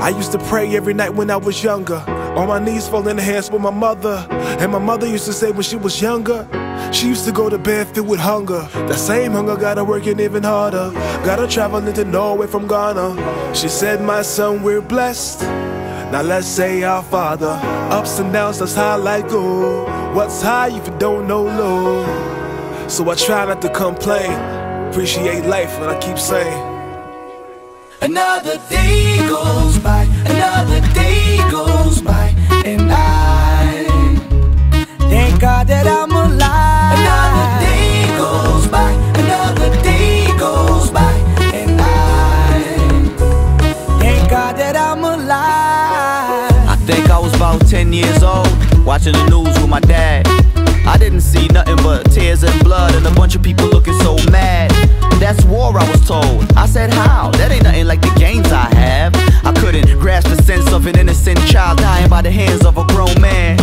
I used to pray every night when I was younger. On my knees, falling hands with my mother. And my mother used to say when she was younger, she used to go to bed filled with hunger. That same hunger got her working even harder. Got her traveling to Norway from Ghana. She said, My son, we're blessed. Now let's say our Father. Ups and downs, that's how life go. What's high if you don't know low? So I try not to complain. Appreciate life, and I keep saying. Another day goes by, another day goes by, and I Thank God that I'm alive. Another day goes by, another day goes by, and I Thank God that I'm alive. I think I was about 10 years old, watching the news with my dad. I didn't see nothing but tears and blood and a bunch of people looking so mad. That's war, I was told. I said, How? Of an innocent child dying by the hands of a grown man.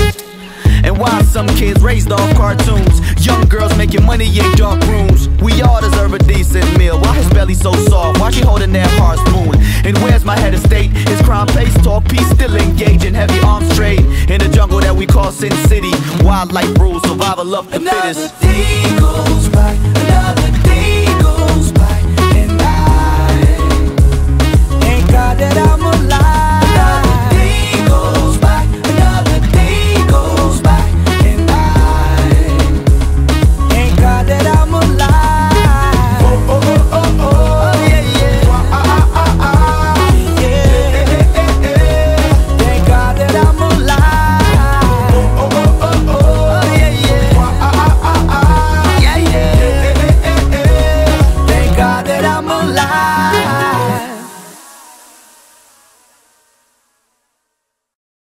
And why some kids raised off cartoons, young girls making money in dark rooms. We all deserve a decent meal. Why his belly so soft? Why she holding that hard spoon? And where's my head of state? His crime pace, talk peace, still engaging heavy arms trade in the jungle that we call Sin City. Wildlife rules, survival of the Another fittest.